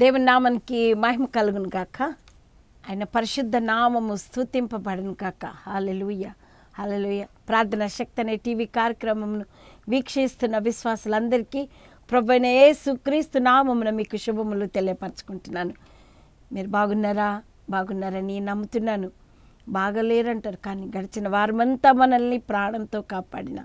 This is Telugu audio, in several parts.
దేవుని నామానికి మహిమ కలుగును కాక ఆయన పరిశుద్ధ నామము స్తుతింపబడును కాక హాలెలుయ్య హాలెలుయ్య ప్రార్థన శక్తి అనే టీవీ కార్యక్రమమును వీక్షిస్తున్న విశ్వాసులందరికీ ప్రభుైన సుక్రీస్తు నామమున మీకు శుభములు తెలియపరచుకుంటున్నాను. మీరు బాగున్నారా? బాగున్నారని నమ్ముతున్నాను. బాగలేరంటారు కానీ గడిచిన వారమంతా మనల్ని ప్రాణంతో కాపాడిన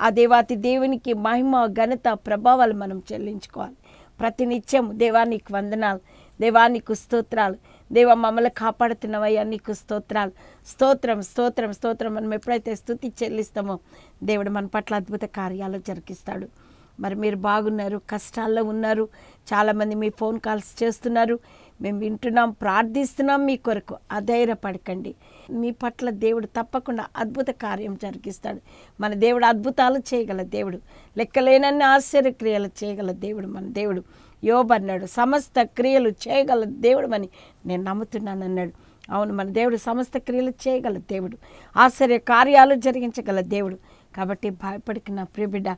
ఆ దేవాతి దేవునికి మహిమ ఘనత ప్రభావాలు మనం చెల్లించుకోవాలి. ప్రతినిత్యం దేవానికి వందనాలు. దేవానికి స్తోత్రాలు. దేవ మమ్మల్ని కాపాడుతున్నవయ్యా నీకు స్తోత్రాలు. స్తోత్రం స్తోత్రం స్తోత్రం. మనం ఎప్పుడైతే స్థుతి చెల్లిస్తామో దేవుడు మన పట్ల అద్భుత కార్యాలు జరిగిస్తాడు. మరి మీరు బాగున్నారు కష్టాల్లో ఉన్నారు చాలామంది మీ ఫోన్ కాల్స్ చేస్తున్నారు. మేము వింటున్నాం ప్రార్థిస్తున్నాం మీ కొరకు. అధైర్యపడకండి. మీ పట్ల దేవుడు తప్పకుండా అద్భుత కార్యం జరిగిస్తాడు. మన దేవుడు అద్భుతాలు చేయగల దేవుడు. లెక్కలేనన్ని ఆశ్చర్యక్రియలు చేయగల దేవుడు మన దేవుడు. యోబన్నాడు సమస్త క్రియలు చేయగల దేవుడు అని నేను నమ్ముతున్నాను అన్నాడు అవును మన దేవుడు సమస్త క్రియలు చేయగల దేవుడు. ఆశ్చర్య కార్యాలు జరిగించగల దేవుడు. కాబట్టి భయపడికి నా ప్రియబిడ్డ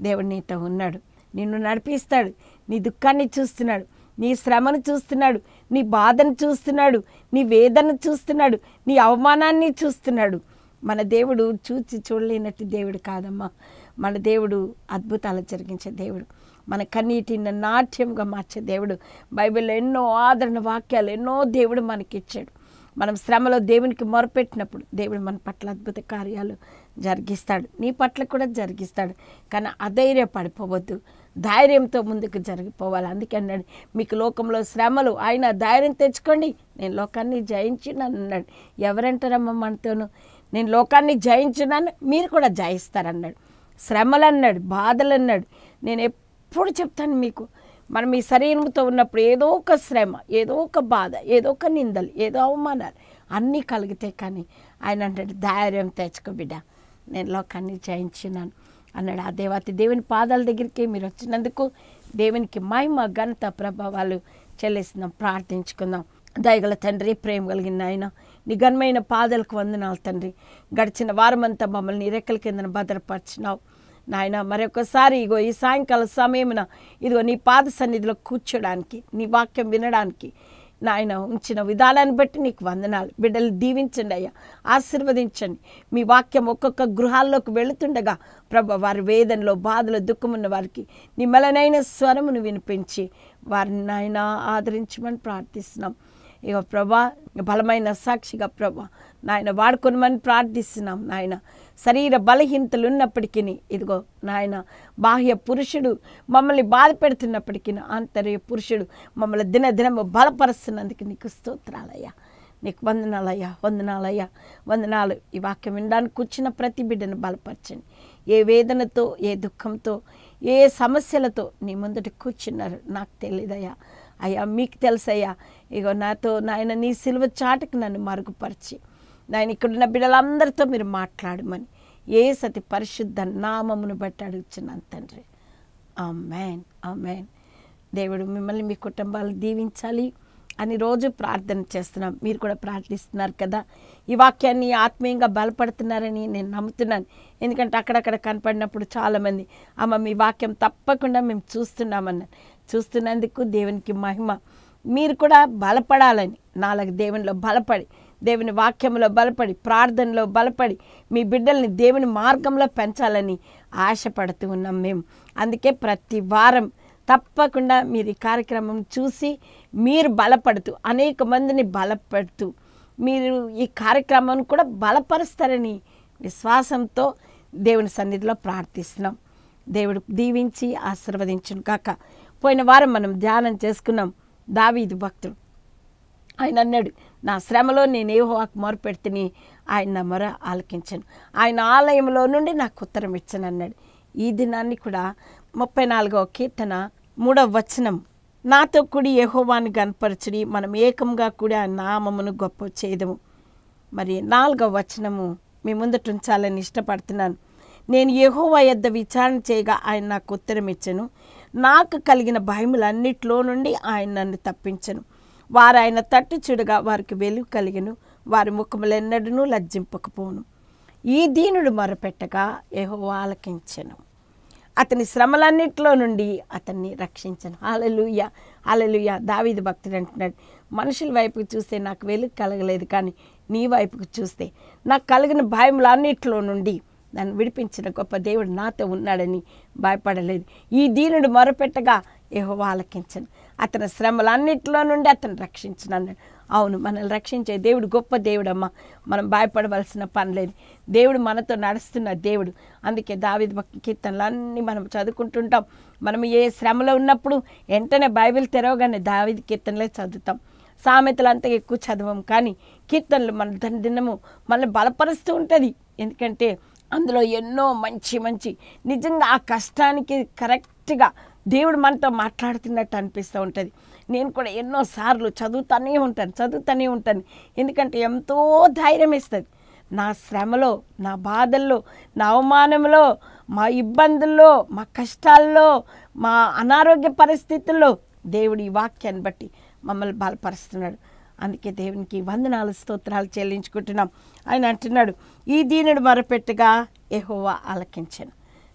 దేవుడు నీతో ఉన్నాడు. నిన్ను నడిపిస్తాడు. నీ దుఃఖాన్ని చూస్తున్నాడు. నీ శ్రమను చూస్తున్నాడు నీ బాధను చూస్తున్నాడు నీ వేదన చూస్తున్నాడు నీ అవమానాన్ని చూస్తున్నాడు. మన దేవుడు చూచి చూడలేనట్టు దేవుడు కాదమ్మా. మన దేవుడు అద్భుతాలు జరిగించే దేవుడు. మన కన్నీటిని నాట్యంగా మార్చే దేవుడు. బైబిల్లో ఎన్నో ఆదరణ వాక్యాలు ఎన్నో దేవుడు మనకిచ్చాడు. మనం శ్రమలో దేవునికి మొరపెట్టినప్పుడు దేవుడు మన పట్ల అద్భుత కార్యాలు జరిగిస్తాడు. నీ పట్ల కూడా జరిగిస్తాడు. కానీ అధైర్య పడిపోవద్దు ధైర్యంతో ముందుకు జరిగిపోవాలి. అందుకే అన్నాడు మీకు లోకంలో శ్రమలు ఆయన ధైర్యం తెచ్చుకోండి. నేను లోకాన్ని జయించినాను అన్నాడు. ఎవరంటారమ్మ మనతోనూ? నేను లోకాన్ని జయించినాను మీరు కూడా జయిస్తారన్నాడు. శ్రమలు అన్నాడు బాధలు అన్నాడు నేను ఎప్పుడు చెప్తాను మీకు మనం ఈ శరీరంతో ఉన్నప్పుడు ఏదో ఒక శ్రమ ఏదో ఒక బాధ ఏదో ఒక నిందలు ఏదో అవమానాలు అన్నీ కలిగితే కానీ ఆయన అంటే ధైర్యం తెచ్చుకో బిడ్డ. నేను లోకాన్ని జయించినాను. అన్నాడు ఆ దేవాతి. దేవుని పాదాల దగ్గరికి మీరు వచ్చినందుకు దేవునికి మహిమ ఘనత ప్రభావాలు చెల్లిస్తున్నాం. ప్రార్థించుకుందాం. దయగల తండ్రి ప్రేమ కలిగిన ఆయన నిఘనమైన పాదలకు వందనాలు తండ్రి. గడిచిన వారమంతా మమ్మల్ని రెక్కల కిందన భద్రపరిచినావు. నాయన మరొకసారి ఇగో ఈ సాయంకాల సమయమున ఇదిగో నీ పాద సన్నిధిలో కూర్చోడానికి నీ వాక్యం వినడానికి నాయన ఉంచిన విధానాన్ని బట్టి నీకు వందనాలు. బిడ్డలు దీవించండి అయ్యా. ఆశీర్వదించండి. మీ వాక్యం ఒక్కొక్క గృహాల్లోకి వెళుతుండగా ప్రభ వారి వేదనలో బాధలో దుఃఖమున్న వారికి నిమ్మలనైన స్వరమును వినిపించి వారిని నాయన ఆదరించమని ప్రార్థిస్తున్నాం. ఇక ప్రభా బలమైన సాక్షిగా ప్రభా నాయన వాడుకొనమని ప్రార్థిస్తున్నాం నాయన. శరీర బలహీనతలున్నప్పటికీ ఇదిగో నాయన బాహ్య పురుషుడు మమ్మల్ని బాధ పెడుతున్నప్పటికీ ఆంతర్య పురుషుడు మమ్మల్ని దినదినము బలపరుస్తున్నందుకు నీకు స్తోత్రాలయ్యా. నీకు వందనాలయ్యా వందనాలయ్యా. వందనాలు. ఈ వాక్యం వినడానికి కూర్చున్న ప్రతి బిడ్డను బలపరచండి. ఏ వేదనతో ఏ దుఃఖంతో ఏ సమస్యలతో నీ ముందట కూర్చున్నారు నాకు తెలియదయ్యా అయ్యా మీకు తెలుసయ్యా. ఇగో నాతో నాయన నీ సిలువ చాటుకు నన్ను మరుగుపరిచి. నాయన ఇక్కడున్న బిడ్డలందరితో మీరు మాట్లాడమని ఏ సతి పరిశుద్ధ నామమును బట్టి అడుగుచున్నాను తండ్రి. Amen amen. దేవుడు మిమ్మల్ని మీ కుటుంబాలు దీవించాలి అని రోజు ప్రార్థన చేస్తున్నాం. మీరు కూడా ప్రార్థిస్తున్నారు కదా. ఈ వాక్యాన్ని ఆత్మీయంగా బలపడుతున్నారని నేను నమ్ముతున్నాను. ఎందుకంటే అక్కడక్కడ కనపడినప్పుడు చాలామంది అమ్మ మీ వాక్యం తప్పకుండా మేము చూస్తున్నామన్నాను చూస్తున్నందుకు దేవునికి మహిమ. మీరు కూడా బలపడాలని నాలుగు దేవునిలో బలపడి దేవుని వాక్యంలో బలపడి ప్రార్థనలో బలపడి మీ బిడ్డల్ని దేవుని మార్గంలో పెంచాలని ఆశపడుతూ ఉన్నాం మేము. అందుకే ప్రతి వారం తప్పకుండా మీరు ఈ కార్యక్రమం చూసి మీరు బలపడుతూ అనేక మందిని బలపడుతూ మీరు ఈ కార్యక్రమాన్ని కూడా బలపరుస్తారని విశ్వాసంతో దేవుని సన్నిధిలో ప్రార్థిస్తున్నాం. దేవుడు దీవించి ఆశీర్వదించును కాక పోయిన వారం మనం ధ్యానం చేసుకున్నాం. దావీదు భక్తుడు. ఆయన అన్నాడు నా శ్రమలో నేను ఏ హోకు మొరపెడితేని ఆయన నా మొర ఆలకించాను. ఆయన ఆలయంలో నుండి నాకు ఉత్తరం ఇచ్చను అన్నాడు ఈ దినాన్ని కూడా ముప్పై నాలుగవ కీర్తన మూడవ వచనం. నాతో కూడి యహోవాన్ని గనపరచుడి మనం ఏకంగా కూడా ఆయన నామమును గొప్ప చేయదము మరి నాలుగవ వచనము మీ ముందట ఉంచాలని ఇష్టపడుతున్నాను. నేను యహోవా యొద్ద విచారణ చేయగా ఆయన నాకు ఉత్తరం ఇచ్చాను. నాకు కలిగిన భయములన్నిటిలో నుండి ఆయన నన్ను తప్పించను. వారు ఆయన తట్టు చూడగా వారికి వెలుగు కలిగను. వారి ముఖములెన్నడూ లజ్జింపకపోను ఈ దీనుడు మొరపెట్టగా ఏహో ఆలకించను. అతని శ్రమలన్నింటిలో నుండి అతన్ని రక్షించను. అలలుయ అలలుయ దావీదు భక్తుడు అంటున్నాడు మనుషుల వైపుకు చూస్తే నాకు వెలుగు కలగలేదు కానీ నీ వైపుకు చూస్తే నాకు కలిగిన భయములన్నిటిలో నుండి నన్ను విడిపించిన గొప్ప దేవుడు నాతో ఉన్నాడని భయపడలేదు. ఈ దీనుడు మొరపెట్టగా ఏహో ఆలకించను. అతని శ్రమలన్నింటిలో నుండి అతను రక్షించను అవును మనల్ని రక్షించే దేవుడు గొప్ప దేవుడమ్మా. మనం భయపడవలసిన పని లేదు. దేవుడు మనతో నడుస్తున్న దేవుడు. అందుకే దావిద భక్తి కీర్తనలన్నీ మనం చదువుకుంటుంటాం. మనం ఏ శ్రమలో ఉన్నప్పుడు వెంటనే బైబిల్ తెరవగానే దావిద కీర్తనలే చదువుతాం. సామెతలు అంత ఎక్కువ చదవం కానీ కీర్తనలు మన దాని దినము మనల్ని బలపరుస్తూ ఉంటుంది. ఎందుకంటే అందులో ఎన్నో మంచి మంచి నిజంగా ఆ కష్టానికి కరెక్ట్గా దేవుడు మనతో మాట్లాడుతున్నట్టు అనిపిస్తూ ఉంటుంది. నేను కూడా ఎన్నోసార్లు చదువుతూనే ఉంటాను చదువుతూనే ఉంటాను. ఎందుకంటే ఎంతో ధైర్యం ఇస్తుంది. నా శ్రమలో నా బాధల్లో నా అవమానంలో మా ఇబ్బందుల్లో మా కష్టాల్లో మా అనారోగ్య పరిస్థితుల్లో దేవుడి ఈ వాక్యాన్ని బట్టి మమ్మల్ని బలపరుస్తున్నాడు. అందుకే దేవునికి వందనాలు స్తోత్రాలు చెల్లించుకుంటున్నాం. ఆయన అంటున్నాడు ఈ దీనుడు మొరపెట్టగా ఎహోవా ఆలకించాను.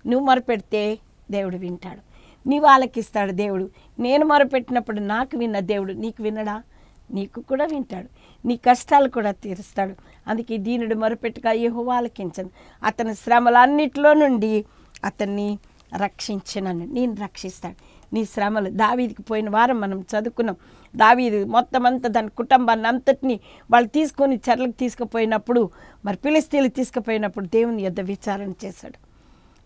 నువ్వు మొరపెడితే దేవుడు వింటాడు. నీవు ఆలకిస్తాడు దేవుడు. నేను మొరపెట్టినప్పుడు నాకు విన్న దేవుడు నీకు వినడా నీకు కూడా వింటాడు. నీ కష్టాలు కూడా తీరుస్తాడు. అందుకే దీనుడు మొరపెట్టుగా యెహోవా ఆలకించను. అతని శ్రమలన్నిటిలో నుండి అతన్ని రక్షించినను. నేను రక్షిస్తాడు నీ శ్రమలు దావీదికి పోయిన వారం మనం చదువుకున్నాం. దావీది మొత్తం అంతా దాని కుటుంబాన్ని అంతటిని వాళ్ళు తీసుకొని చెర్లకు తీసుకుపోయినప్పుడు మరి పిలిస్తీలు తీసుకుపోయినప్పుడు దేవుని యొద్ద విచారణ చేశాడు.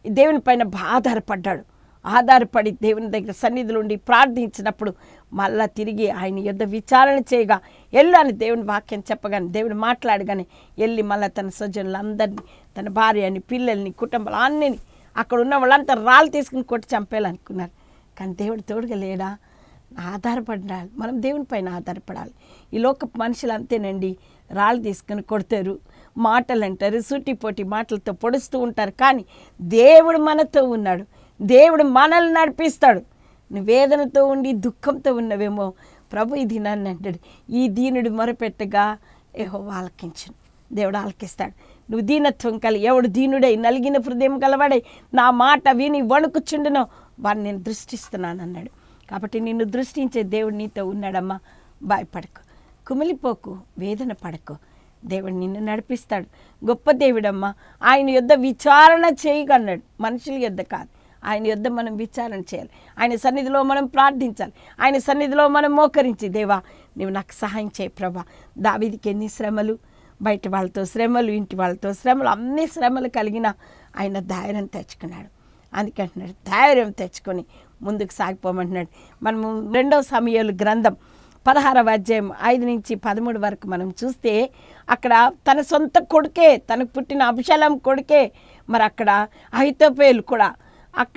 దేవుని పైన బాధారపడ్డాడు ఆధారపడి దేవుని దగ్గర సన్నిధిలో ఉండి ప్రార్థించినప్పుడు మళ్ళా తిరిగి ఆయన యుద్ధ విచారణ చేయగా ఎల్లు అని దేవుని వాక్యం చెప్పగానే దేవుడు మాట్లాడగానే వెళ్ళి మళ్ళీ తన స్వజనులందరినీ తన భార్యని పిల్లల్ని కుటుంబాలు అన్నీ అక్కడ ఉన్న వాళ్ళంతా రాళ్ళు తీసుకుని కొట్టి చంపేయాలనుకున్నారు. కానీ దేవుడు తోడుగా లేడా? ఆధారపడాలి. మనం దేవుని పైన ఆధారపడాలి. ఈ లోక మనుషులు అంతేనండి. రాళ్ళు తీసుకుని కొడతారు మాటలు అంటారు సూటిపోటి మాటలతో పొడుస్తూ ఉంటారు. కానీ దేవుడు మనతో ఉన్నాడు. దేవుడు మనల్ని నడిపిస్తాడు. నువ్వు వేదనతో ఉండి దుఃఖంతో ఉన్నవేమో ప్రభు ఈ దినాన్ని అంటాడు. ఈ దీనుడు మొరపెట్టగా ఏహో ఆలకించను దేవుడు ఆలకిస్తాడు. నువ్వు దీనత్వం కలి ఎవడు దీనుడై నలిగిన హృదయం కలవాడై నా మాట విని వణుకుచుండునో వాడిని నేను దృష్టిస్తున్నాను అన్నాడు. కాబట్టి నిన్ను దృష్టించే దేవుడు నీతో ఉన్నాడమ్మా. భయపడకు. కుమిలిపోకు వేదన పడకు. దేవుడు నిన్ను నడిపిస్తాడు. గొప్ప దేవుడమ్మా. ఆయన యుద్ధ విచారణ చేయగన్నాడు. మనుషుల యుద్ధ కాదు. ఆయన యుద్ధం మనం విచారణ చేయాలి. ఆయన సన్నిధిలో మనం ప్రార్థించాలి. ఆయన సన్నిధిలో మనం మోకరించి దేవా నువ్వు నాకు సహాయం చేయి ప్రభా. దావిదికి ఎన్ని శ్రమలు? బయట వాళ్ళతో శ్రమలు ఇంటి వాళ్ళతో శ్రమలు అన్ని శ్రమలు కలిగిన ఆయన ధైర్యం తెచ్చుకున్నాడు. అందుకే అంటున్నాడు ధైర్యం తెచ్చుకొని ముందుకు సాగిపోమంటున్నాడు. మనము రెండవ సమయాలు గ్రంథం పదహారవ అధ్యాయం ఐదు నుంచి పదమూడు వరకు మనం చూస్తే అక్కడ తన సొంత కొడుకే తనకు పుట్టిన అభిషలం కొడుకే మరి అక్కడ అహితోపేలు కూడా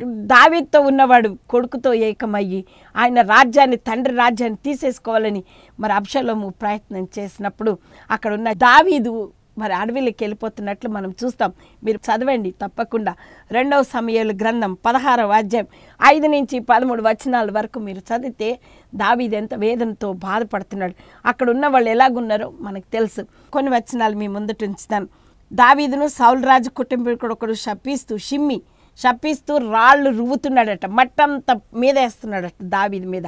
దావీతో ఉన్నవాడు కొడుకుతో ఏకమయ్యి ఆయన రాజ్యాన్ని తండ్రి రాజ్యాన్ని తీసేసుకోవాలని మరి అబ్షలోము ప్రయత్నం చేసినప్పుడు అక్కడ ఉన్న దావీదు మరి అడవిలోకి వెళ్ళిపోతున్నట్లు మనం చూస్తాం. మీరు చదవండి తప్పకుండా. రెండవ సమయాలు గ్రంథం పదహారవ అధ్యాయం ఐదు నుంచి పదమూడు వచనాల వరకు మీరు చదివితే దావీదు ఎంత వేదనతో బాధపడుతున్నాడు. అక్కడ ఉన్న వాళ్ళు ఎలాగున్నారో మనకు తెలుసు. కొన్ని వచనాలు మీ ముందట ఉంచుతాను. దావీదును సౌలరాజు కుటుంబీకుడు ఒకడు శపిస్తూ షిమ్మి శపిస్తూ రాళ్ళు రువ్వుతున్నాడట మట్టంతా మీద వేస్తున్నాడట దావీది మీద.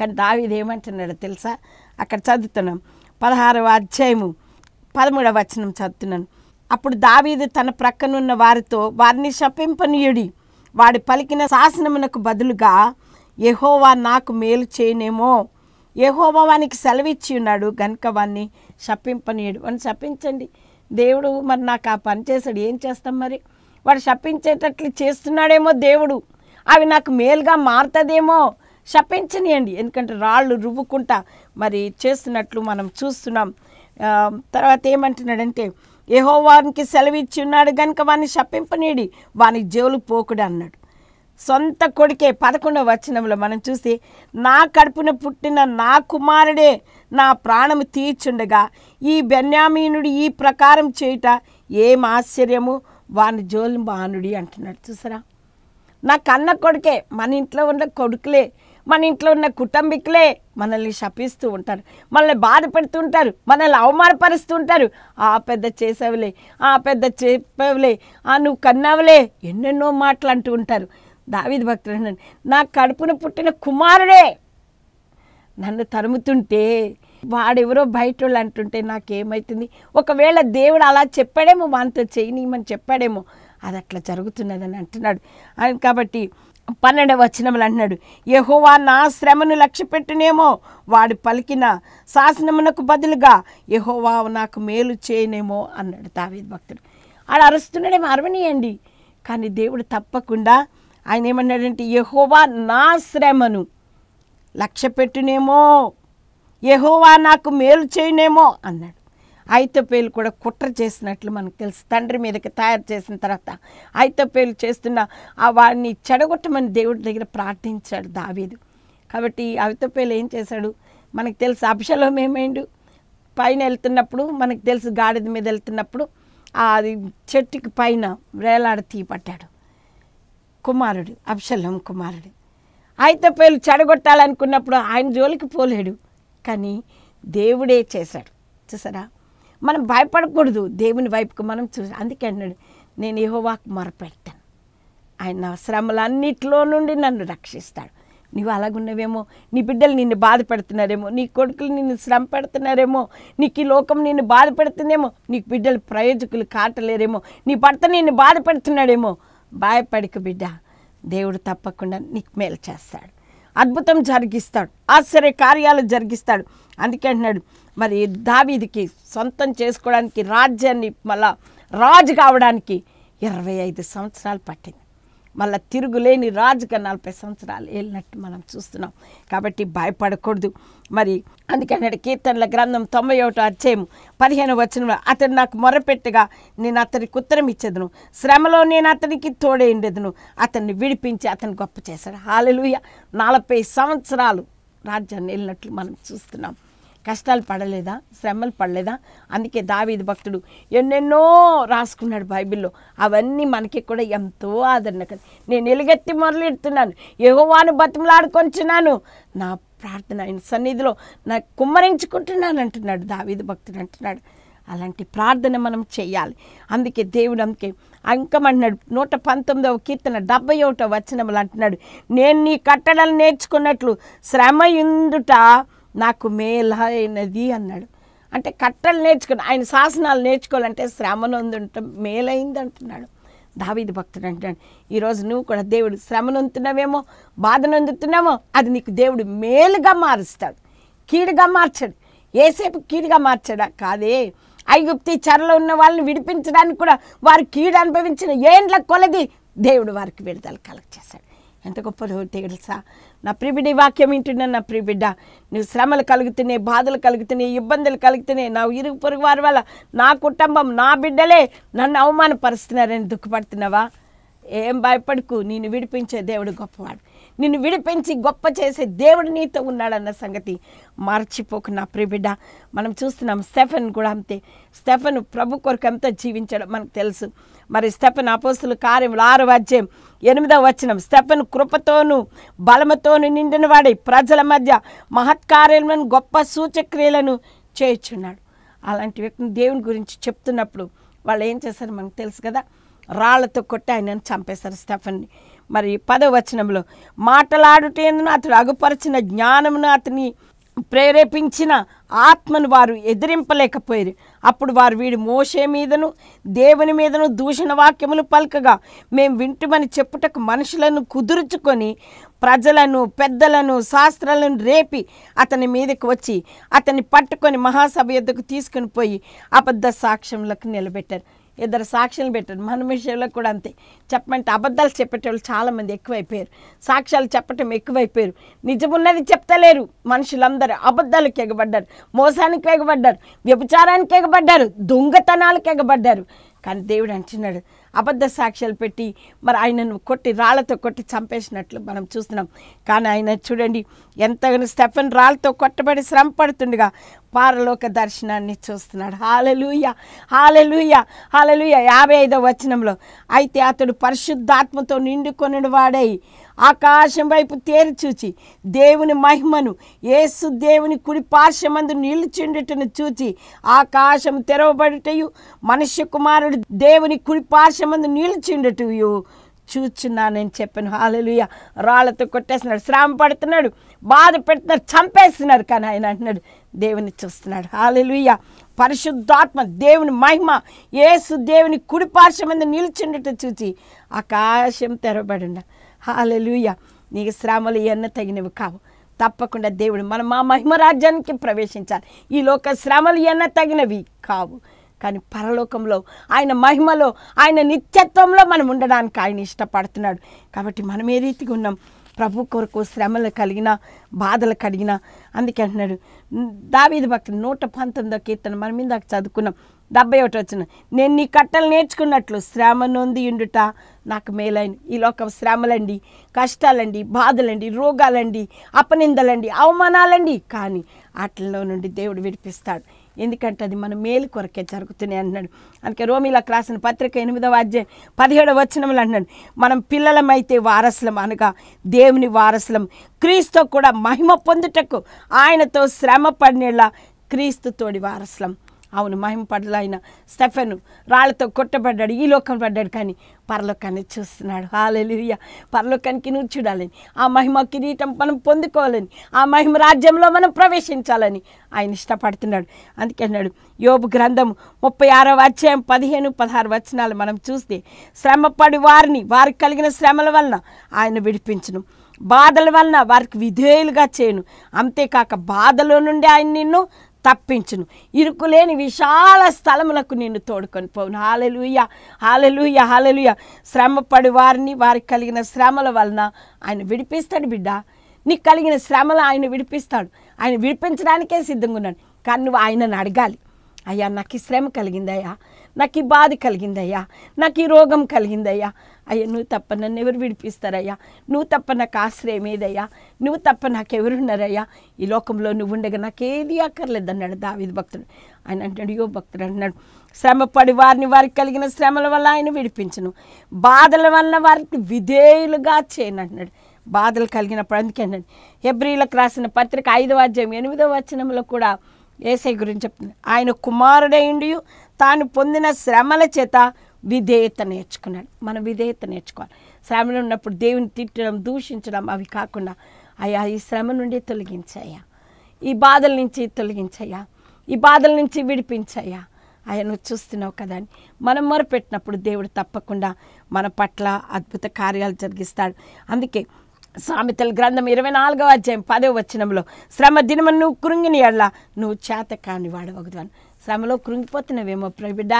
కానీ దావీది ఏమంటున్నాడు తెలుసా? అక్కడ చదువుతున్నాం. పదహారవ అధ్యాయము పదమూడవ వచనం చదువుతున్నాను అప్పుడు దావీదు తన ప్రక్కనున్న వారితో వారిని శపింపనీయుడి వాడి పలికిన శాసనమునకు బదులుగా ఎహోవా నాకు మేలు చేయనేమో. ఎహోవా వానికి సెలవిచ్చి ఉన్నాడు గనుక వాన్ని శపింపనీయుడు. వాడిని శపించండి. దేవుడు మరి నాకు ఆ పని చేశాడు ఏం చేస్తాం మరి? వాడు శపించేటట్లు చేస్తున్నాడేమో దేవుడు. అవి నాకు మేలుగా మారుతుందేమో. శపించనియండి. ఎందుకంటే రాళ్ళు రువ్వుకుంటా మరి చేస్తున్నట్లు మనం చూస్తున్నాం. తర్వాత ఏమంటున్నాడంటే యెహోవానికి సెలవిచ్చి ఉన్నాడు కనుక వాడిని శపింపనీడి వాని జోలు పోకుడు అన్నాడు. సొంత కొడుకే పదకొండవ వచనంలో మనం చూసి నా కడుపున పుట్టిన నా కుమారుడే నా ప్రాణము తీర్చుండగా ఈ బెన్యామీనుడు ఈ ప్రకారం చేయుట ఏం ఆశ్చర్యము? వాని జోలు బానుడి అంటున్నాడు. చూసారా? నా కన్న కొడుకే మన ఇంట్లో ఉన్న కొడుకులే మన ఇంట్లో ఉన్న కుటుంబీకులే మనల్ని శపిస్తూ ఉంటారు. మనల్ని బాధ పెడుతుంటారు మనల్ని అవమానపరుస్తూ ఉంటారు ఆ పెద్ద చేసావులే ఆ పెద్ద చెప్పావులే ఆ నువ్వు కన్నావులే ఎన్నెన్నో మాటలు అంటూ ఉంటారు. దావిది భక్తులు నా కడుపున పుట్టిన కుమారుడే నన్ను తరుముతుంటే వాడెవరో బయట వాళ్ళు అంటుంటే నాకేమవుతుంది ఒకవేళ దేవుడు అలా చెప్పాడేమో మనతో చేయనీయమని చెప్పాడేమో అది అట్లా జరుగుతున్నదని అంటున్నాడు. కాబట్టి పన్నెండవ వచనములు అంటున్నాడు యహోవా నా శ్రమను లక్ష్యపెట్టునేమో వాడు పలికిన శాసనమునకు బదులుగా యహోవా నాకు మేలు చేయనేమో అన్నాడు తావేది భక్తుడు. ఆడ అరుస్తున్నాడేమో అరవనీయండి? కానీ దేవుడు తప్పకుండా ఆయన ఏమన్నాడంటే యహోవా నా శ్రమను లక్ష్యపెట్టునేమో యహోవా నాకు మేలు చేయనేమో అన్నాడు. ఐతపేలు కూడా కుట్ర చేసినట్లు మనకు తెలుసు. తండ్రి మీదకి తయారు చేసిన తర్వాత ఐతపేలు చేస్తున్న ఆ వాడిని చెడగొట్టమని దేవుడి దగ్గర ప్రార్థించాడు దావీదు. కాబట్టి ఐతపేలు ఏం చేశాడు? మనకు తెలుసు అభిషలం ఏమైండు పైన వెళ్తున్నప్పుడు మనకు తెలుసు గాడిద మీద వెళ్తున్నప్పుడు ఆ అది చెట్టుకి పైన వేలాడ తీపట్టాడు కుమారుడు అబ్షలం కుమారుడు. ఐతపేలు చెడగొట్టాలనుకున్నప్పుడు ఆయన జోలికి పోలేడు. కానీ దేవుడే చేశాడు. చూసారా? మనం భయపడకూడదు. దేవుని వైపుకు మనం చూ అందుకే అన్నాడు నేను యహోవాకు మొరపెడతాను. ఆయన శ్రమలన్నిటిలో నుండి నన్ను రక్షిస్తాడు. నువ్వు అలాగున్నవేమో నీ బిడ్డలు నిన్ను బాధ పెడుతున్నారేమో నీ కొడుకులు నిన్ను శ్రమ పెడుతున్నారేమో నీకు ఈ లోకం నిన్ను బాధ పెడుతుందేమో నీకు బిడ్డలు ప్రయోజకులు కాటలేరేమో నీ భర్త నిన్ను బాధ పెడుతున్నాడేమో. భయపడిక బిడ్డ. దేవుడు తప్పకుండా నీకు మేలు చేస్తాడు. అద్భుతం జరిగిస్తాడు ఆశ్చర్య కార్యాలు జరిగిస్తాడు. అందుకే అంటున్నాడు మరి దావీదికి సొంతం చేసుకోవడానికి రాజ్యాన్ని మళ్ళా రాజు కావడానికి ఇరవై ఐదు సంవత్సరాలు పట్టింది. మళ్ళీ తిరుగులేని రాజుగా నలభై సంవత్సరాలు వెళ్ళినట్టు మనం చూస్తున్నాం. కాబట్టి భయపడకూడదు. మరి అందుకని కీర్తనల గ్రంథం తొంభై ఒకటో అధ్యాయం పదిహేను వచ్చిన అతడు నాకు మొరపెట్టగా నేను అతనికి ఉత్తరం ఇచ్చేదను. శ్రమలో నేను అతనికి తోడేండేదను అతన్ని విడిపించి అతను గొప్ప చేశాడు. హాలలుయ. నలభై సంవత్సరాలు రాజ్యాన్ని వెళ్ళినట్లు మనం చూస్తున్నాం. కష్టాలు పడలేదా? శ్రమలు పడలేదా? అందుకే దావీది భక్తుడు ఎన్నెన్నో రాసుకున్నాడు బైబిల్లో. అవన్నీ మనకి కూడా ఎంతో ఆదరణ కదా నేను ఎలుగెత్తి మొదలెడుతున్నాను ఎగోవాను బతిమలాడుకొంచున్నాను. నా ప్రార్థన ఆయన సన్నిధిలో నా కుమ్మరించుకుంటున్నాను అంటున్నాడు దావీది భక్తుడు అంటున్నాడు. అలాంటి ప్రార్థన మనం చేయాలి. అందుకే దేవుడు అందుకే అంకమంటున్నాడు నూట పంతొమ్మిదవ కీర్తన డెబ్బై ఒకటో వచనములు అంటున్నాడు. నేను నీ కట్టడలు నేర్చుకున్నట్లు శ్రమ ఇందుట నాకు మేలైనది అన్నాడు. అంటే కట్టలు నేర్చుకుని ఆయన శాసనాలు నేర్చుకోవాలంటే శ్రమనొందుంట మేలైంది అంటున్నాడు దావీది భక్తుడు అంటున్నాడు ఈరోజు నువ్వు కూడా దేవుడు శ్రమనొందుతున్నావేమో బాధ నొందుతున్నామో అది నీకు దేవుడు మేలుగా మారుస్తాడు కీడుగా మార్చాడు. ఏసేపు కీడుగా మార్చాడా? కాదే. ఐగుప్తి చెరలో ఉన్న వాళ్ళని విడిపించడానికి కూడా వారు కీడు అనుభవించిన ఏండ్ల కొలది దేవుడు వారికి విడుదల కలెక్ట్ చేశాడు ఎంత గొప్ప తెలుసా? నా ప్రిబిడి వాక్యం వింటున్నా నా ప్రిబిడ్డ నువ్వు శ్రమలు కలుగుతున్నాయి బాధలు కలుగుతున్నాయి ఇబ్బందులు కలుగుతున్నాయి నా ఇరుగు పొరుగు వారి వల్ల నా కుటుంబం నా బిడ్డలే నన్ను అవమానపరుస్తున్నారని దుఃఖపడుతున్నావా? ఏం భయపడుకు నేను విడిపించే దేవుడు గొప్పవాడు. నిన్ను విడిపించి గొప్ప చేసే దేవుడు నీతో ఉన్నాడన్న సంగతి మర్చిపోకు నా ప్రిబిడ్డ మనం చూస్తున్నాం స్టెఫెన్ కూడా అంతే. స్టెఫెన్ ప్రభు కొరకు ఎంతో జీవించడం మనకు తెలుసు. మరి స్టెఫెన్ అపోస్తుల కార్యములు ఆరు అధ్యాయం ఎనిమిదవ వచనం. స్టెఫెన్ కృపతోను బలముతోను నిండిన వాడి ప్రజల మధ్య మహత్కార్యములను గొప్ప సూచక్రియలను చేయుచున్నాడు. అలాంటి వ్యక్తిని దేవుని గురించి చెప్తున్నప్పుడు వాళ్ళు ఏం చేశారు మనకు తెలుసు కదా? రాళ్ళతో కొట్టి ఆయనను చంపేశారు స్టెఫన్ని. మరి పదవ వచనంలో మాటలాడుటేందును అతడు అగుపరిచిన జ్ఞానమును అతని ప్రేరేపించిన ఆత్మను వారు ఎదిరింపలేకపోయారు. అప్పుడు వారు వీడి మోసే మీదను దేవుని మీదను దూషణ వాక్యములు పలకగా మేము వింటుమని చెప్పుటకు మనుషులను కుదుర్చుకొని ప్రజలను పెద్దలను శాస్త్రాలను రేపి అతని మీదకి వచ్చి అతన్ని పట్టుకొని మహాసభ ఎద్దకు తీసుకుని పోయి అబద్ధ సాక్ష్యములకు నిలబెట్టారు. ఇద్దరు సాక్షులు పెట్టారు. మన విషయంలో కూడా అంతే. చెప్పమంటే అబద్ధాలు చెప్పేటోళ్ళు చాలామంది ఎక్కువైపోయారు. సాక్ష్యాలు చెప్పటం ఎక్కువైపోయారు. నిజమున్నది చెప్తలేరు మనుషులందరూ. అబద్ధాలకు ఎగబడ్డారు. మోసానికి ఎగబడ్డారు. వ్యభిచారానికి ఎగబడ్డారు. దొంగతనాలకు ఎగబడ్డారు. కానీ దేవుడు అంటున్నాడు అబద్ధ సాక్ష్యాలు పెట్టి మరి ఆయనను కొట్టి రాళ్ళతో కొట్టి చంపేసినట్లు మనం చూస్తున్నాం. కానీ ఆయన చూడండి ఎంతగానో స్టెఫన్ రాళ్ళతో కొట్టబడి శ్రమ పడుతుండగా పారలోక దర్శనాన్ని చూస్తున్నాడు. Hallelujah hallelujah hallelujah. యాభై ఐదవ వచనంలో అయితే అతడు పరిశుద్ధాత్మతో నిండుకొనుడు వాడై ఆకాశం వైపు తేరి చూచి దేవుని మహిమను యేసు దేవుని కుడి పార్శ్వమందు నిలుచుండుటను చూచి ఆకాశం తెరవబడుటయు మనుష్య కుమారుడు దేవుని కుడి పార్శ్వమందు నిలుచుండుటయు చూచున్నానని చెప్పాను. హాలలుయ రాళ్ళతో కొట్టేస్తున్నాడు శ్రమ పడుతున్నాడు బాధ పెడుతున్నారు చంపేస్తున్నారు కానీ ఆయన అంటున్నాడు దేవుని చూస్తున్నాడు. హాలలుయ పరిశుద్ధాత్మ దేవుని మహిమ యేసు దేవుని కుడిపార్శ్వ మీద నిలిచిండట చూచి ఆకాశం తెరబడిన హాలలుయ. నీకు శ్రమలు ఇవన్నీ తగినవి కావు. తప్పకుండా దేవుడు మనం మా మహిమ రాజ్యానికి ప్రవేశించాలి. ఈ లోక శ్రమలు ఎన్న తగినవి కావు. కానీ పరలోకంలో ఆయన మహిమలో ఆయన నిత్యత్వంలో మనం ఉండడానికి ఆయన ఇష్టపడుతున్నాడు. కాబట్టి మనం ఏ రీతిగా ఉన్నాం? ప్రభు కొరకు శ్రమలు కలిగిన బాధలు కలిగిన అందుకే అంటున్నాడు. దావీది భక్తులు నూట పంతొమ్మిదో కీర్తన మనం ఇందాక చదువుకున్నాం. డెబ్బై ఒకటి వచ్చిన నేను నీ కట్టలు నేర్చుకున్నట్లు శ్రమ నొంది ఉండుట నాకు మేలైన ఈ లోకం శ్రమలండి కష్టాలండి బాధలండి రోగాలండి అపనిందలండి అవమానాలండి. కానీ వాటిల్లో నుండి దేవుడు విడిపిస్తాడు. ఎందుకంటే అది మన మేలు కొరకే జరుగుతున్నాయి అంటున్నాడు. అందుకే రోమిలకు రాసిన పత్రిక ఎనిమిదవ అధ్యాయం పదిహేడవ వచనములు అంటున్నాడు. మనం పిల్లలమైతే వారసులం అనగా దేవుని వారసులం. క్రీస్తు కూడా మహిమ పొందుటకు ఆయనతో శ్రమ పడినేలా క్రీస్తుతోడి వారసులం. అవును మహిమ ఆయన స్టెఫెన్ రాళ్ళతో కొట్టబడ్డాడు ఈ లోకం పడ్డాడు కానీ పరలోకాన్ని చూస్తున్నాడు. హాలెలియ పరలోకానికి నువ్వు చూడాలని ఆ మహిమ కిరీటం మనం పొందుకోవాలని ఆ మహిమ రాజ్యంలో మనం ప్రవేశించాలని ఆయన ఇష్టపడుతున్నాడు. అందుకే అన్నాడు యోబు గ్రంథం ముప్పై ఆరవ అధ్యాయం పదిహేను పదహారు వచనాలు మనం చూస్తే శ్రమపడి వారిని వారికి కలిగిన శ్రమల వలన ఆయన విడిపించను. బాధల వలన వారికి విధేయులుగా చేయను. అంతేకాక బాధలో నుండి ఆయన నిన్ను తప్పించును. ఇరుకులేని విశాల స్థలములకు నిన్ను తోడుకొని పోవును. Hallelujah hallelujah hallelujah. శ్రమపడి వారిని వారికి కలిగిన శ్రమల వలన ఆయన విడిపిస్తాడు బిడ్డ. నీకు కలిగిన శ్రమలు ఆయన విడిపిస్తాడు. ఆయన విడిపించడానికే సిద్ధంగా ఉన్నాడు. కానీ నువ్వు ఆయనను అడగాలి. అయ్యా నాకు ఈ శ్రమ కలిగిందయ్యా. నాకు ఈ బాధ కలిగిందయ్యా నాకు ఈ రోగం కలిగిందయ్యా. అయ్యా నువ్వు తప్ప నన్ను ఎవరు విడిపిస్తారయ్యా? నువ్వు తప్ప నాకు ఆశ్రయం ఏదయ్యా? నువ్వు తప్ప నాకు ఎవరున్నారయ్యా ఈ లోకంలో నువ్వు ఉండగా నాకేది అక్కర్లేదు అన్నాడు దావిది భక్తుడు. ఆయన అంటాడు యో భక్తుడు అంటున్నాడు శ్రమపడి వారిని వారికి కలిగిన శ్రమల వల్ల ఆయన విడిపించను. బాధల వల్ల వారికి విధేయులుగా చేయను అంటున్నాడు. బాధలు కలిగినప్పుడు అందుకే అన్నాడు హెబ్రిలకు రాసిన పత్రిక ఐదవ అధ్యాయం ఎనిమిదవ వచనంలో కూడా ఏసై గురించి చెప్తుంది. ఆయన కుమారుడైండి తాను పొందిన శ్రమల చేత విధేయత నేర్చుకున్నాడు. మనం విధేయత నేర్చుకోవాలి. శ్రమలు ఉన్నప్పుడు దేవుని తిట్టడం దూషించడం అవి కాకుండా అయ్యా ఈ శ్రమ నుండి తొలగించాయా ఈ బాధల నుంచి తొలగించయ్యా. ఈ బాధల నుంచి విడిపించయ్యా. ఆయన చూస్తున్నావు కదా అని. మనం మొరపెట్టినప్పుడు దేవుడు తప్పకుండా మన పట్ల అద్భుత కార్యాలు జరిగిస్తాడు. అందుకే సామెతల గ్రంథం ఇరవై నాలుగవ అధ్యాయం పదవ వచనంలో శ్రమ దినము నువ్వు కృంగిని ఎడల నువ్వు చేత కాని వాడవగదువాను శ్రమలో కృంగిపోతున్నావేమో బిడ్డ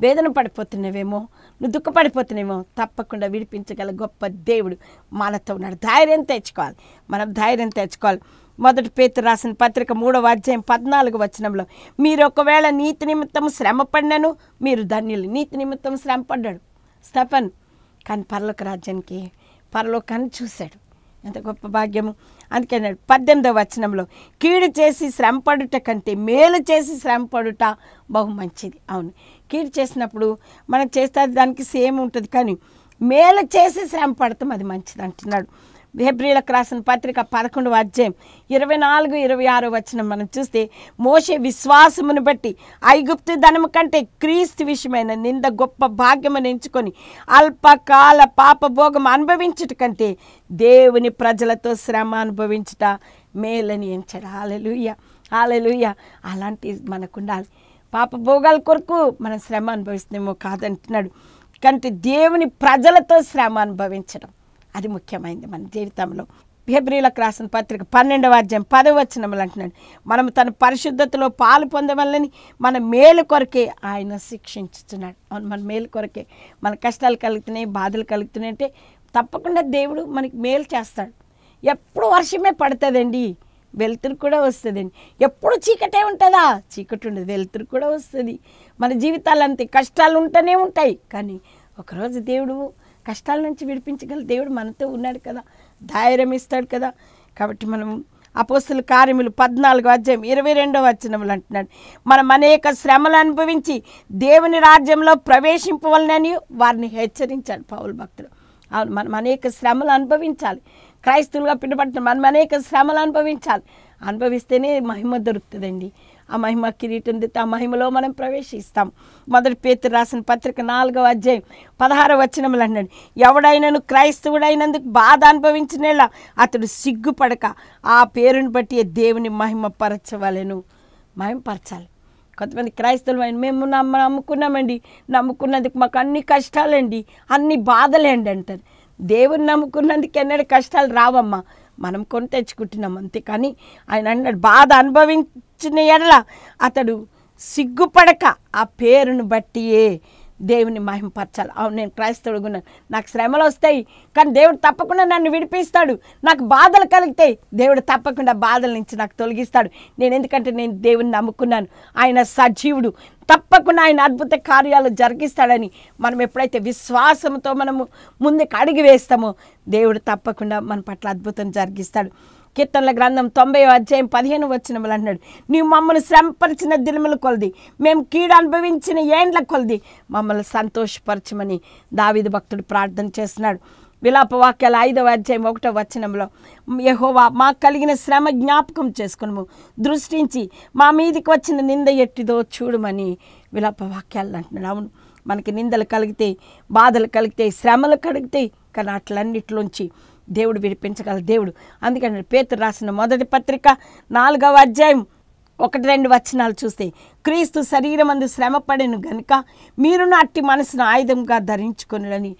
వేదన పడిపోతున్నావేమో నువ్వు దుఃఖపడిపోతున్నావేమో తప్పకుండా విడిపించగల గొప్ప దేవుడు మనతో ఉన్నాడు. ధైర్యం తెచ్చుకోవాలి. మనం ధైర్యం తెచ్చుకోవాలి. మొదటి పేరు రాసిన పత్రిక మూడవ అధ్యాయం పద్నాలుగు వచనంలో మీరు ఒకవేళ నీతి నిమిత్తం శ్రమ పడినను మీరు ధన్యులు. నీతి నిమిత్తం శ్రమ పడ్డాడు స్టఫన్. కానీ పర్లోక రాజ్యానికి పరలోకాన్ని చూశాడు. ఎంత గొప్ప భాగ్యము. అందుకని పద్దెనిమిదవ వచనంలో కీడు చేసి శ్రమపడుట కంటే మేలు చేసి శ్రమపడుట బహు మంచిది. అవును. కీడు చేసినప్పుడు మనం చేస్తే అది దానికి సేమ్ ఉంటుంది కానీ మేలు చేసి శ్రమ పడతాం అది మంచిది అంటున్నాడు. హెబ్రిలకు రాసిన పత్రిక పదకొండు అధ్యాయం ఇరవై నాలుగు ఇరవై ఆరు వచ్చిన మనం చూస్తే మోసే విశ్వాసమును బట్టి ఐగుప్తు ధనము కంటే క్రీస్తు విషయమైన నింద గొప్ప భాగ్యమును ఎంచుకొని అల్పకాల పాపభోగం అనుభవించుట కంటే దేవుని ప్రజలతో శ్రమ అనుభవించుట మేలని ఎంచడు హాలలుయ్య హాలలుయ్య అలాంటి మనకు ఉండాలి పాపభోగాల కొరకు మనం శ్రమ అనుభవిస్తున్నామో కాదంటున్నాడు. కంటే దేవుని ప్రజలతో శ్రమ అనుభవించడం. అది ముఖ్యమైనది మన జీవితంలో. ఫిబ్రిలకు రాసిన పత్రిక పన్నెండవ అధ్యాయం పదవచనములు అంటున్నాడు మనం తన పరిశుద్ధతలో పాలు పొందవల్లని మన మేలు కొరకే ఆయన శిక్షించుతున్నాడు అవును మన మేలు కొరకే. మన కష్టాలు కలుగుతున్నాయి బాధలు కలుగుతున్నాయి అంటే తప్పకుండా దేవుడు మనకి మేలు చేస్తాడు. ఎప్పుడు వర్షమే పడుతుందండి వెలుతురు కూడా వస్తుందండి. ఎప్పుడు చీకటే ఉంటుందా? చీకటి ఉండదు వెలుతురు కూడా వస్తుంది. మన జీవితాలు అంతే కష్టాలు ఉంటూనే ఉంటాయి. కానీ ఒకరోజు దేవుడు కష్టాల నుంచి విడిపించగల దేవుడు మనతో ఉన్నాడు కదా. ధైర్యం ఇస్తాడు కదా. కాబట్టి మనం అపోస్తుల కార్యములు పద్నాలుగు అధ్యాయం ఇరవై రెండవ వచనములు అంటున్నాడు. మనం అనేక శ్రమలు అనుభవించి దేవుని రాజ్యంలో ప్రవేశింపవలనని వారిని హెచ్చరించాడు పౌలు భక్తుడు. అవును మనం అనేక శ్రమలు అనుభవించాలి. క్రైస్తవులుగా పిలువబడుతున్న మనం అనేక శ్రమలు అనుభవించాలి. అనుభవిస్తేనే మహిమ దొరుకుతుందండి. ఆ మహిమ కిరీటం దిత్తే ఆ మహిమలో మనం ప్రవేశిస్తాం. మొదటి పేతురు రాసిన పత్రిక నాలుగవ అధ్యాయం పదహార వచనములు అన్నాడు ఎవడైనను క్రైస్తవుడైనందుకు బాధ అనుభవించినేలా అతడు సిగ్గుపడక ఆ పేరుని బట్టి దేవుని మహిమ పరచవలెను. మహిమపరచాలి కొంతమంది క్రైస్తవులు మేము నమ్మ నమ్ముకున్నామండి. నమ్ముకున్నందుకు మాకు అన్ని కష్టాలండి. అన్ని బాధలేండి అంటారు. దేవుని నమ్ముకున్నందుకు ఎన్నడూ కష్టాలు రావమ్మా. మనం కొని తెచ్చుకుంటున్నాం అంతేకాని ఆయన అన్నాడు బాధ అనుభవించిన ఎడల అతడు సిగ్గుపడక ఆ పేరును బట్టియే దేవుని మహిమపరచాలి అవును నేను క్రైస్తవుడు ఉన్నాను నాకు శ్రమలు వస్తాయి కానీ దేవుడు తప్పకుండా నన్ను విడిపిస్తాడు. నాకు బాధలు కలుగుతాయి దేవుడు తప్పకుండా బాధల నుంచి నాకు తొలగిస్తాడు. నేను ఎందుకంటే నేను దేవుని నమ్ముకున్నాను. ఆయన సజీవుడు. తప్పకుండా ఆయన అద్భుత కార్యాలు జరిగిస్తాడని మనం ఎప్పుడైతే విశ్వాసంతో మనము ముందుకు అడిగి వేస్తామో దేవుడు తప్పకుండా మన పట్ల అద్భుతం జరిగిస్తాడు. కీర్తనల గ్రంథం తొంభై అధ్యాయం పదిహేను వచ్చినములు అన్నాడు నీవు మమ్మల్ని శ్రమపరిచిన దినములు కొలది. మేము కీడు అనుభవించిన ఏండ్ల కొలది. మమ్మల్ని సంతోషపరచమని దావిద భక్తుడు ప్రార్థన చేస్తున్నాడు. విలాప వాక్యాల ఐదవ అధ్యాయం ఒకటో వచనంలో యహోవా మాకు కలిగిన శ్రమ జ్ఞాపకం చేసుకును దృష్టించి మా మీదికి వచ్చిన నింద ఎట్టిదో చూడమని విలాప వాక్యాలు అంటున్నాడు. అవును మనకి నిందలు కలిగితే బాధలు కలిగితే శ్రమలు కలిగితే కానీ అట్లన్నిటిలోంచి దేవుడు విడిపించగల దేవుడు. అందుకని పేతురు రాసిన మొదటి పత్రిక నాలుగవ అధ్యాయం ఒకటి రెండు వచనాలు చూస్తే క్రీస్తు శరీరం అందు శ్రమపడను గనుక మీరును అట్టి మనసును ఆయుధంగా ధరించుకొనుడని.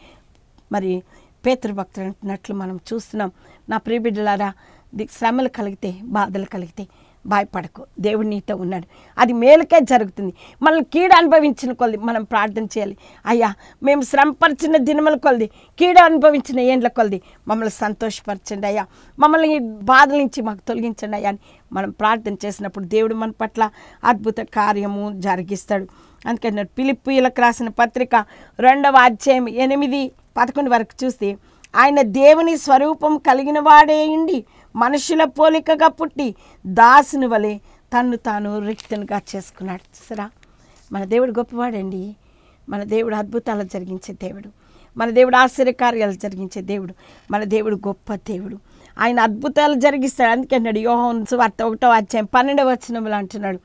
మరి పేతృభక్తులు అంటున్నట్లు మనం చూస్తున్నాం. నా ప్రియబిడ్డలారా ది- శ్రమలు కలిగితే బాధలు కలిగితే భయపడకు. దేవుడు నీతో ఉన్నాడు. అది మేలుకే జరుగుతుంది. మనల్ని కీడ అనుభవించిన కొలది మనం ప్రార్థన చేయాలి. అయ్యా మేము శ్రమపరిచిన దినముల కొలది కీడ అనుభవించిన ఏండ్ల కొలది మమ్మల్ని సంతోషపరచండి అయ్యా. మమ్మల్ని బాధల నుంచి మాకు తొలగించండి అయ్యా అని మనం ప్రార్థన చేసినప్పుడు దేవుడు మన పట్ల అద్భుత కార్యము జరిగిస్తాడు. అందుకని పిలిపిలకు రాసిన పత్రిక రెండవ అధ్యాయం ఎనిమిది పదకొండు వరకు చూస్తే ఆయన దేవుని స్వరూపం కలిగిన వాడే మనుషుల పోలికగా పుట్టి దాసుని వలె తన్ను తాను రిక్తనుగా చేసుకున్నాడు. చూసారా? మన దేవుడు గొప్పవాడండి. మన దేవుడు అద్భుతాలు జరిగించే దేవుడు. మన దేవుడు ఆశ్చర్యకార్యాలు జరిగించే దేవుడు. మన దేవుడు గొప్ప దేవుడు. ఆయన అద్భుతాలు జరిగిస్తాడు. అందుకే అన్నాడు యోహన్ వార్త ఒకటో అధ్యాయం పన్నెండవ వచనములు అంటున్నాడు.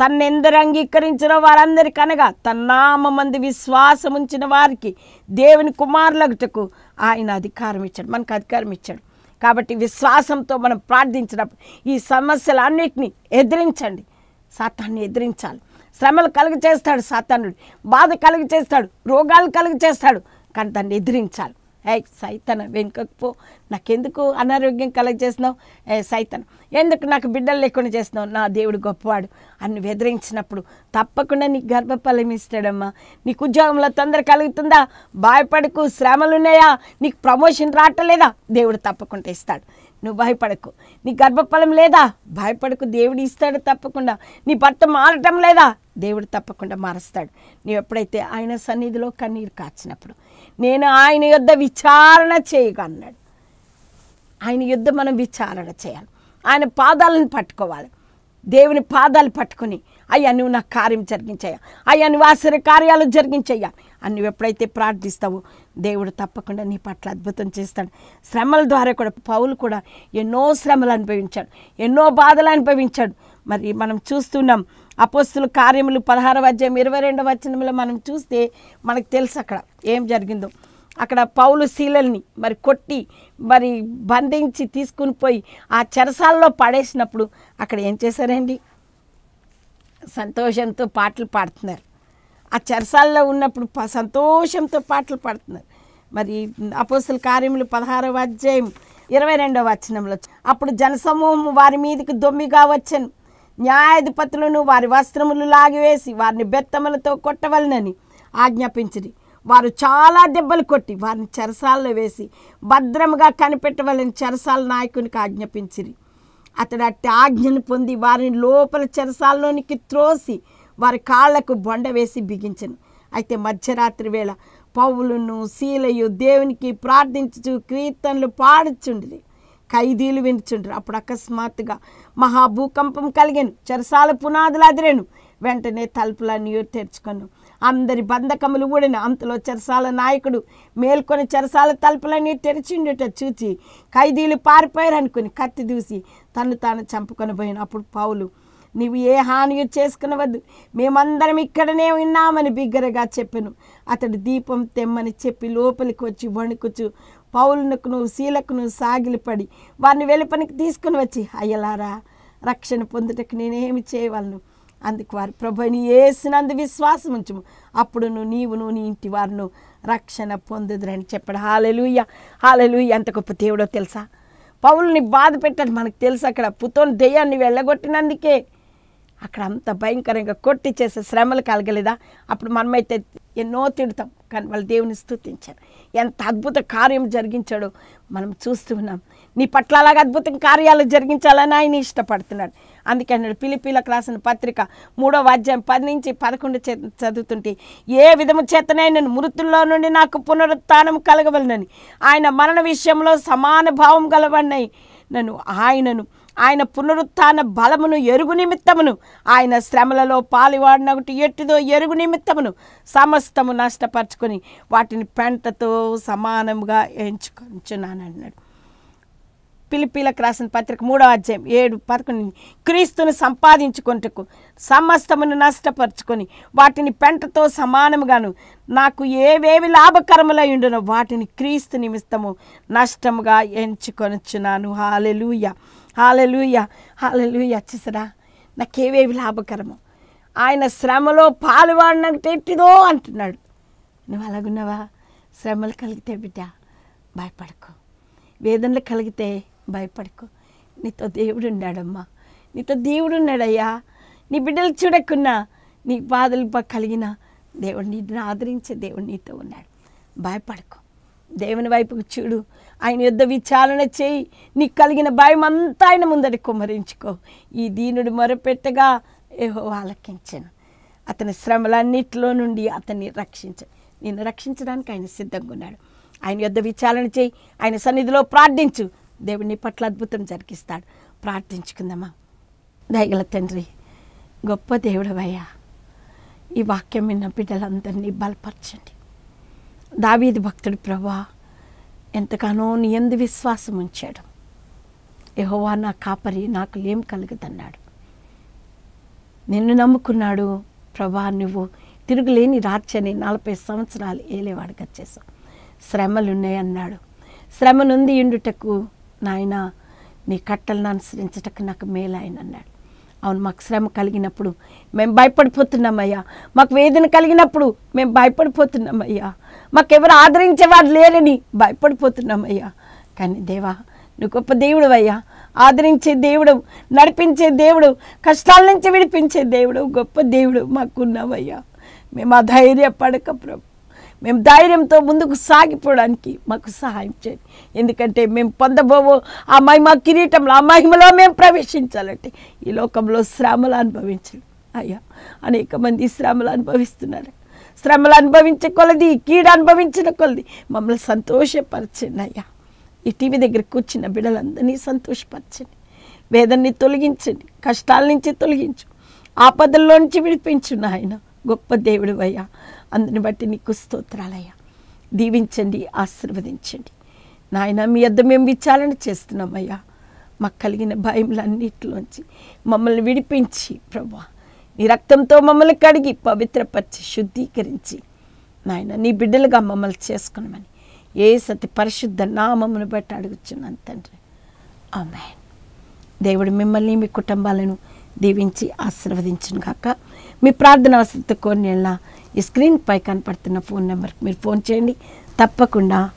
తన్నెందరు అంగీకరించిన వారందరికీ అనగా తన్నామ మంది విశ్వాసం ఉంచిన వారికి దేవుని కుమారులగుటకు ఆయన అధికారం ఇచ్చాడు మనకు అధికారం ఇచ్చాడు. కాబట్టి విశ్వాసంతో మనం ప్రార్థించినప్పుడు ఈ సమస్యలన్నిటిని ఎదిరించండి. సాతాన్ని ఎదిరించాలి. శ్రమలు కలుగ చేస్తాడు సాతానుడు బాధ కలుగ చేస్తాడు రోగాలు కలుగ చేస్తాడు కానీ దాన్ని ఎదిరించాలి. ఏ సైతన వెనుకకు పో. నాకెందుకు అనారోగ్యం కలగ చేసినావు ఏ సైతనం. ఎందుకు నాకు బిడ్డలు లేకుండా చేసినావు నా దేవుడు గొప్పవాడు. అని వెదిరించినప్పుడు తప్పకుండా నీకు గర్భఫలం ఇస్తాడమ్మా. నీకు ఉద్యోగంలో తొందర కలుగుతుందా? భయపడకు. శ్రమలు ఉన్నాయా? నీకు ప్రమోషన్ రావటలేదా? దేవుడు తప్పకుండా ఇస్తాడు. నువ్వు భయపడకు. నీ గర్భఫలం లేదా? భయపడకు. దేవుడు ఇస్తాడు తప్పకుండా. నీ భర్త మారటం లేదా? దేవుడు తప్పకుండా మారుస్తాడు. నువ్వు ఎప్పుడైతే ఆయన సన్నిధిలో కన్నీరు కాచినప్పుడు నేను ఆయన యొద్ద విచారణ చేయగా అన్నాడు. ఆయన యుద్ధ మనం విచారణ చేయాలి. ఆయన పాదాలను పట్టుకోవాలి. దేవుని పాదాలు పట్టుకుని అయ్యా నువ్వు నా కార్యం జరిగించయ్యా. అయ్యా నువ్వు ఆశ్చర్య కార్యాలు జరిగించయ్యా. అని నువ్వు ఎప్పుడైతే ప్రార్థిస్తావో దేవుడు తప్పకుండా నీ పట్ల అద్భుతం చేస్తాడు. శ్రమల ద్వారా కూడా పౌలు కూడా ఎన్నో శ్రమలు అనుభవించాడు. ఎన్నో బాధలు అనుభవించాడు. మరి మనం చూస్తున్నాం అపోస్తుల కార్యములు పదహారవ అధ్యాయం ఇరవై రెండవ వచనంలో మనం చూస్తే మనకు తెలుసు అక్కడ ఏం జరిగిందో. అక్కడ పౌలు శీలల్ని మరి కొట్టి మరి బంధించి తీసుకుని పోయి ఆ చెరసాల్లో పడేసినప్పుడు అక్కడ ఏం చేశారండి? సంతోషంతో పాటలు పాడుతున్నారు. ఆ చెరసాల్లో ఉన్నప్పుడు సంతోషంతో పాటలు పాడుతున్నారు. మరి అపోస్తుల కార్యములు పదహారవ అధ్యాయం ఇరవై రెండవ వచనంలో అప్పుడు జనసమూహం వారి మీదకి దొమ్మిగా వచ్చాను. న్యాయాధిపతులను వారి వస్త్రములు లాగివేసి వారిని బెత్తములతో కొట్టవలనని ఆజ్ఞాపించిరి. వారు చాలా దెబ్బలు కొట్టి వారిని చెరసాలలో వేసి భద్రముగా కనిపెట్టవలని చెరసాల నాయకునికి ఆజ్ఞాపించిరి. అతడు అట్టి ఆజ్ఞను పొంది వారిని లోపల చెరసాలలోనికి త్రోసి వారి కాళ్ళకు బొండ వేసి బిగించను. అయితే మధ్యరాత్రి వేళ పౌలును శీలయు దేవునికి ప్రార్థించుచు కీర్తనలు పాడుచుండిరి. ఖైదీలు వినుచుండ్రు అప్పుడు అకస్మాత్తుగా మహాభూకంపం కలిగాను. చెరసాల పునాదులు అదిరేను. వెంటనే తలుపులన్నీ తెరుచుకున్నాను అందరి బంధకములు ఊడిన. అంతలో చెరసాల నాయకుడు మేల్కొని చెరసాల తలుపులన్నీ తెరిచిండుట చూచి ఖైదీలు పారిపోయారు అనుకుని కత్తి దూసి తను తాను చంపుకొని పోయిన. అప్పుడు పౌలు నీవు ఏ హాని చేసుకునవద్దు. మేమందరం ఇక్కడనే ఉన్నామని బిగ్గరగా చెప్పాను. అతడు దీపం తెమ్మని చెప్పి లోపలికి వచ్చి వణుకుచు పౌలునకును శీలకును సాగిలిపడి వారిని వెలుపనికి తీసుకుని వచ్చి అయ్యలారా రక్షణ పొందుటకు నేనేమి చేయవలను? అందుకు వారు ప్రభుని వేసినందు విశ్వాసం ఉంచుము. అప్పుడు నువ్వు నీవును నీ ఇంటి వారును రక్షణ పొందుదురని చెప్పాడు. హాలెలుయ్య హాలెలుయ్య ఎంత గొప్ప దేవుడో తెలుసా? పౌల్ని బాధ పెట్టాడు. మనకు తెలుసు అక్కడ పుతోని దెయ్యాన్ని వెళ్ళగొట్టినందుకే అక్కడ అంత భయంకరంగా కొట్టి చేసే శ్రమలు కలగలేదా? అప్పుడు మనమైతే ఎన్నో తిడతాం కానీ వాళ్ళు దేవుని స్థుతించారు. ఎంత అద్భుత కార్యం జరిగించాడో మనం చూస్తూ ఉన్నాం. నీ పట్ల అలాగ అద్భుతం కార్యాలు జరిగించాలని ఆయన ఇష్టపడుతున్నాడు. అందుకే అన్నాడు పిలిపిలకు రాసిన పత్రిక మూడవ అధ్యాయం పది నుంచి పదకొండు చే చదువుతుంటే ఏ విధము చేతనైనా మృతుల్లో నుండి నాకు పునరుత్నం కలగవలనని ఆయన మరణ విషయంలో సమాన భావం కలవన్నాయి నన్ను ఆయనను ఆయన పునరుత్న బలమును ఎరుగు నిమిత్తమును. ఆయన శ్రమలలో పాలివాడినఒకటి ఎట్టిదో ఎరుగు నిమిత్తమును. సమస్తము నష్టపరుచుకొని వాటిని పెంటతో సమానముగా ఎంచుకొంచున్నాను అన్నాడు. పిలిపిలకు రాసిన పత్రిక మూడో అధ్యాయం ఏడు పదకొండు. క్రీస్తును సంపాదించుకొంటకు సమస్తమును నష్టపరుచుకొని వాటిని పెంటతో సమానముగాను నాకు ఏవేవి లాభకరములై ఉండునో వాటిని క్రీస్తు నిమిత్తము నష్టముగా ఎంచుకొనుచున్నాను. హాలెలూయ. హాలలుయ హాలెలూయ చూసరా. నాకేవేవి లాభకరము ఆయన శ్రమలో పాలువాడినట్టు ఎట్టిదో అంటున్నాడు. నువ్వు అలాగున్నావా? శ్రమలు కలిగితే బిడ్డ భయపడకు. వేదనలు కలిగితే భయపడకు. నీతో దేవుడు ఉన్నాడమ్మా నీతో దేవుడు ఉన్నాడయ్యా నీ బిడ్డలు చూడకున్నా నీ బాధలు కలిగిన దేవుడు నిన్ను ఆదరించే దేవుడు నీతో ఉన్నాడు. భయపడకు. దేవుని వైపుకు చూడు. ఆయన యుద్ధ విచారణ చేయి. నీకు కలిగిన భయం అంతా ఆయన ముందడి కుమ్మరించుకో. ఈ దీనుడు మొరపెట్టగా ఏహో ఆలకించాను. అతని శ్రమలన్నిటిలో నుండి అతన్ని రక్షించ నిన్ను రక్షించడానికి ఆయన సిద్ధంగా ఉన్నాడు. ఆయన యుద్ధ విచారణ చేయి. ఆయన సన్నిధిలో ప్రార్థించు. దేవుడు నీ పట్ల అద్భుతం జరిగిస్తాడు. ప్రార్థించుకుందామా? దయగల తండ్రి గొప్ప దేవుడవయ్యా ఈ వాక్యం విన్న బిడ్డలందరినీ బలపరచండి. దావీది భక్తుడు ప్రభా ఎంతగానో నీ ఎందు విశ్వాసం ఉంచాడు. యహోవా నా కాపరి నాకు ఏం కలుగుదన్నాడు. నిన్ను నమ్ముకున్నాడు ప్రభా నువ్వు తిరుగులేని రాజ్యాన్ని నలభై సంవత్సరాలు ఏలేవాడుగా చేసావు శ్రమలున్నాయి అన్నాడు శ్రమ నుండి ఇండుటకు నాయన నీ కట్టలను అనుసరించటకు నాకు మేలాయన అన్నాడు అవును మాకు శ్రమ కలిగినప్పుడు మేము భయపడిపోతున్నామయ్యా. మాకు వేదన కలిగినప్పుడు మేము భయపడిపోతున్నామయ్యా. మాకెవరు ఆదరించేవారు లేరని భయపడిపోతున్నామయ్యా. కానీ దేవా నువ్వు గొప్ప దేవుడు అయ్యా ఆదరించే దేవుడు నడిపించే దేవుడు కష్టాల నుంచి విడిపించే దేవుడు గొప్ప దేవుడు మాకున్నావయ్యా. మేము అధైర్యపడక ప్రభు మేము ధైర్యంతో ముందుకు సాగిపోవడానికి మాకు సహాయం చేయండి. ఎందుకంటే మేము పొందబోవో ఆ మహిమ కిరీటంలో ఆ మహిమలో మేము ప్రవేశించాలంటే ఈ లోకంలో శ్రమలు అనుభవించండి అయ్యా అనేక మంది శ్రమలు అనుభవిస్తున్నారు. శ్రమలు అనుభవించే కొలది కీడు అనుభవించిన కొలది మమ్మల్ని సంతోషపరచండి అయ్యా. ఈ టీవీ దగ్గర కూర్చున్న బిడ్డలందరినీ సంతోషపరచండి. వేదన్ని తొలగించండి కష్టాల నుంచి తొలగించు. ఆపదల్లో నుంచి విడిపించు నాయన. గొప్ప దేవుడు అయ్యా అందుని బట్టి నీకు స్తోత్రాలయ్యా. దీవించండి ఆశీర్వదించండి. నాయన మీ వద్ద మేము విచారణ చేస్తున్నామయ్యా. మాకు కలిగిన భయములన్నిటిలోంచి మమ్మల్ని విడిపించి ప్రభా నీ రక్తంతో మమ్మల్ని కడిగి పవిత్రపరిచి శుద్ధీకరించి నాయన నీ బిడ్డలుగా మమ్మల్ని చేసుకున్నామని ఏ సతి పరిశుద్ధ నామమును బట్టి అడుగుచున్నాను తండ్రి. ఆమె దేవుడు మిమ్మల్ని మీ కుటుంబాలను దీవించి ఆశీర్వదించును కాక మీ ప్రార్థన వసతి కోరిన ఈ స్క్రీన్ పై కనపడుతున్న ఫోన్ నెంబర్కి మీరు ఫోన్ చేయండి. తప్పకుండా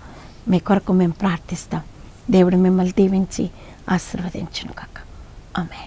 మీ కొరకు మేము ప్రార్థిస్తాం. దేవుడు మిమ్మల్ని దీవించి ఆశీర్వదించును కాక. ఆమె